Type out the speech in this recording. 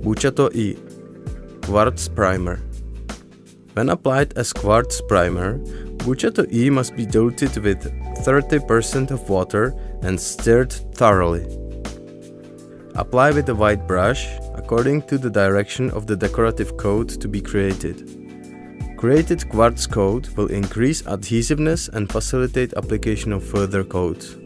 Buciato E Quartz Primer When applied as quartz primer, Buciato E must be diluted with 30% of water and stirred thoroughly. Apply with a white brush according to the direction of the decorative coat to be created. Created quartz coat will increase adhesiveness and facilitate application of further coats.